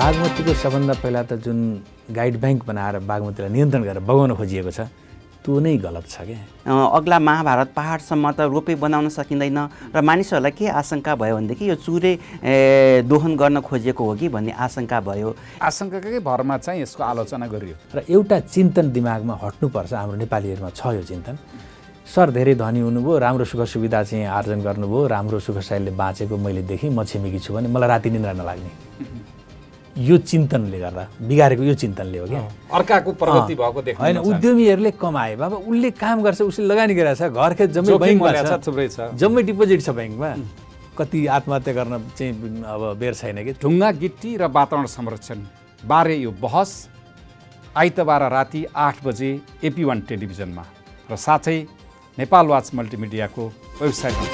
बागमतीको सबभन्दा पहिला त जुन गाइड ब्याङ्क बनाएर बागमतीलाई नियन्त्रण गरेर बगाउन खोजिएको छ त्यो नै गलत छ क्या अग्ला महाभारत पहाडसम्म त रोपे बनाउन सकिँदैन र मानिसहरूलाई के आशंका भयो भनेदेखि यो चुरे दोहन गर्न खोजिएको हो कि भन्ने आशंका भयो। आशंकाकै भरमा चाहिँ यसको आलोचना गरियो? र एउटा चिन्तन दिमागमा हट्नुपर्छ हाम्रो नेपालीहरूमा छ यो चिन्तन। सर धेरै धनी हुनुभयो राम्रो सुख सुविधा चाहिँ आर्जन गर्नुभयो राम्रो सुख शैलीले बाँचेको मैले देखेँ म छिमेकी छु भने मलाई राति निन्द्रा नलाग्ने। यो चिन्तनले गर्दा बिगारेको यो चिन्तनले हो क्या अर्काको प्रगति भएको देख्नु होइन उद्यमीहरूले कमाए बाबा उसले काम गर्छ उसले लगानी गरेको छ घर खेत जम्मै थुप्रै छ। जम्मै डिपोजिट छ ब्याङ्कमा कति आत्महत्या गर्न चाहिँ अब बेर छैन कि? ढुङ्गा गिट्टी र वातावरण संरक्षण। बारे यो बहस आइतबार राति आठ बजे एपी वान टेलिभिजनमा। र साथै नेपाल वाच मल्टिमिडियाको वेबसाइटमा।